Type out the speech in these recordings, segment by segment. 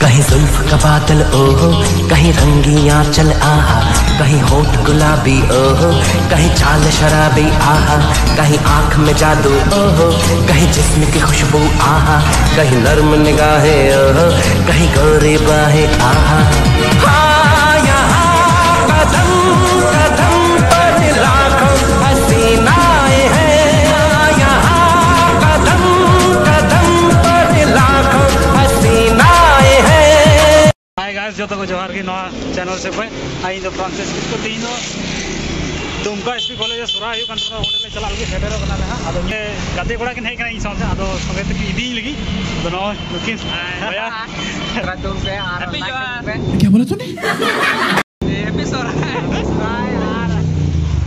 कहीं जुल्फ का बादल ओहो। कहीं रंगी चल आहा। कहीं होठ गुलाबी ओहो। कहीं चाल शराबी आहा। कहीं आँख में जादू ओहो। कहीं जिस्म की खुशबू आहा। कहीं नर्म निगाहें ओहो। कहीं गोरे बाहें आहा। हाँ, गाइस जो तो जोहार की नवा चैनल से पे आई दो फ्रांसिस को तीन Dumka SP college kan hotel चला हाँ ये गाते कोड़ा किन आदो संगे तक arah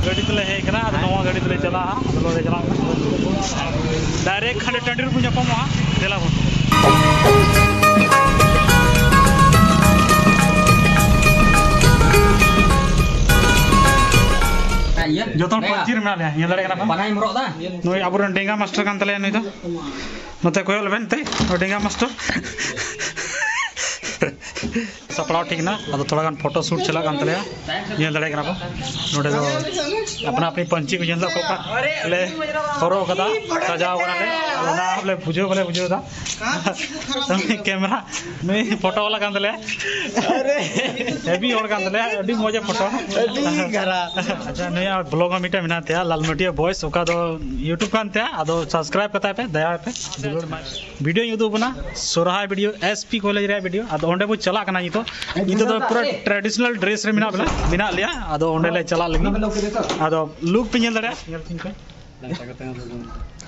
गाड़ी आदो नवा गाड़ी तले चला चला डायरेक्ट कम वहाँ देला iya जोतन पंचीर में आले ये लड़े कना pakai merok dah नुई अबुरन डेंगा मास्टर नुई तो नते कोयल डेगा डेंगा सपड़ाव ठीक ना अब थोड़ा गान फ़ोटो शूट चला कान तले ये लड़े कना को नोडे दो अपना अपनी पंची को जंदा कोका ले होरो कदा सजाव कना ले ना ले बुझो बोले बुझो दा तमे कैमरा नुई फ़ोटो वाला कान तले अरे हेवी और कान तले अडी मज़े फ़ोटो अच्छा नुई और ब्लॉग में मिटा मिना ते लालमटिया बॉयस ओका दो यूट्यूब कान ते आदो सब्सक्राइब कता पे दया पे वीडियो यूट्यूब ना सोरहा वीडियो एसपी कॉलेज रे वीडियो आदो ओंडे बो चला इतो इतो तो पूरा ट्रेडिशनल ड्रेस रे मिना बला मिना लिया आदो ओंडे ले चला लगी आदो लुक पे नेल दड़े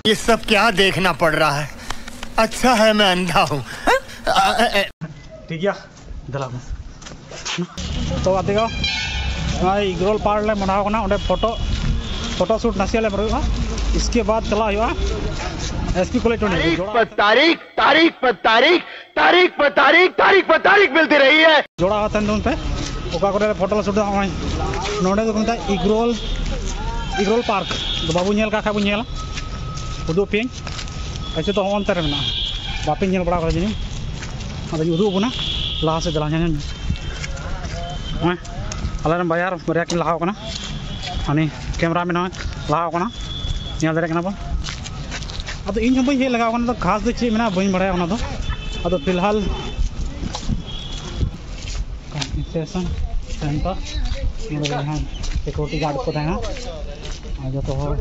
ये सब क्या देखना पड़ रहा है? अच्छा है मैं अंधा हूँ। ठीक है। दला तो आते गो आई ग्रोल ले ओंडे फ़ोटो फ़ोटो शूट नसिया ले बरुआ इसके बाद चला हुआ एसपी कॉलेज तारीख पर तारीख तारीख पर तारीख। तारीख पर तारीख तारीख पर तारीख मिलती रही है। जोड़ा हाथ पे? ओका करे फ़ोटो शूट नोडे दो कंता इग्रोल इग्रोल पार्क। तो बाबू नेल का नेला उदू पेन ऐसे तो हम अंतर में बापे नेल बड़ा जिनी अबे उदू बुना लाहा से चला जाने बाज़ार बरिया किन लाहाव कना कैमरा में ना लाहाव कना नेल दरे कना बा। अदो इन हम हे लगाव कना तो खास दो चे मेना बइन बड़ाय कना तो। और तो फ़िलहाल यहाँ सिक्योरिटी गार्ड को देना। और जो तो हो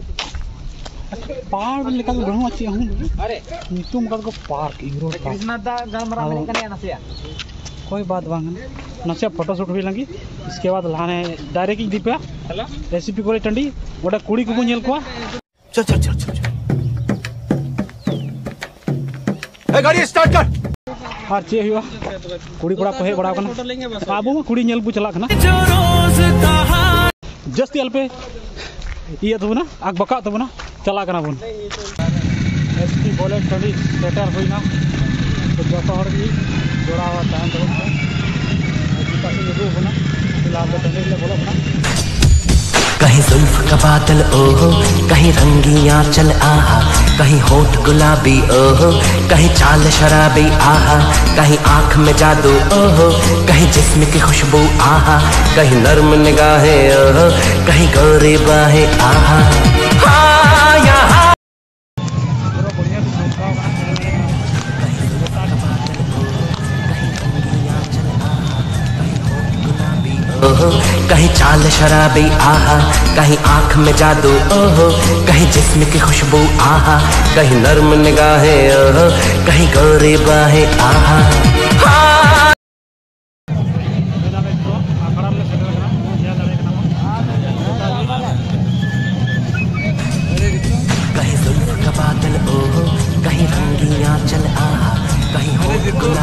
पार्क निकल रहा हूँ अच्छी हूँ। तुम कर पार्क कोई बात वांग फ़ोटो शूट भी लगी। इसके बाद लाने डायरेक्ट ही दीपा रेसिपी को टंडी। गोटा कुड़ी को को। चल चल चल चल गाड़ी स्टार्ट कर। और चे कुड़ी कोड़ा हे बड़ा में कुड़ी बु चला कना जस्ट यल पे ये तो आग बका तो ना, चला कना बुन। बोले तो जो तो तो कहीं जुल्फ का बादल ओहो, कहीं रंगियाँ चल आहा। कहीं होठ गुलाबी ओहो। कहीं चाल शराबी आहा। कहीं आँख में जादू ओहो। कहीं जिस्म की खुशबू आहा। कहीं नर्म निगाहें ओहो। कहीं गोरी बाहें आहा। हाँ, ओहो कहीं चाल शराबी आहा कहीं आँख में जादू ओहो कहीं जिस्म की खुशबू आहा कहीं नर्म निगाहें ओहो कहीं गोरी बाहें आहा। हाँ,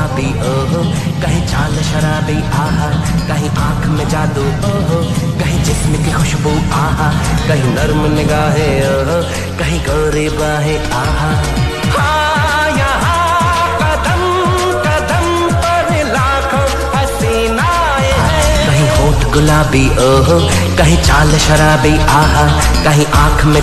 गुलाबी ओहो। कहीं चाल शराबी, आहा। कहीं आँख में जादू, ओहो। कहीं जिस्म की खुशबू, आहा। कहीं नर्म निगाहें, ओहो। कहीं गोरी बाहें, आहा। कहीं होठ गुलाबी, ओहो। कहीं चाल शराबी, आहा। कहीं आँख में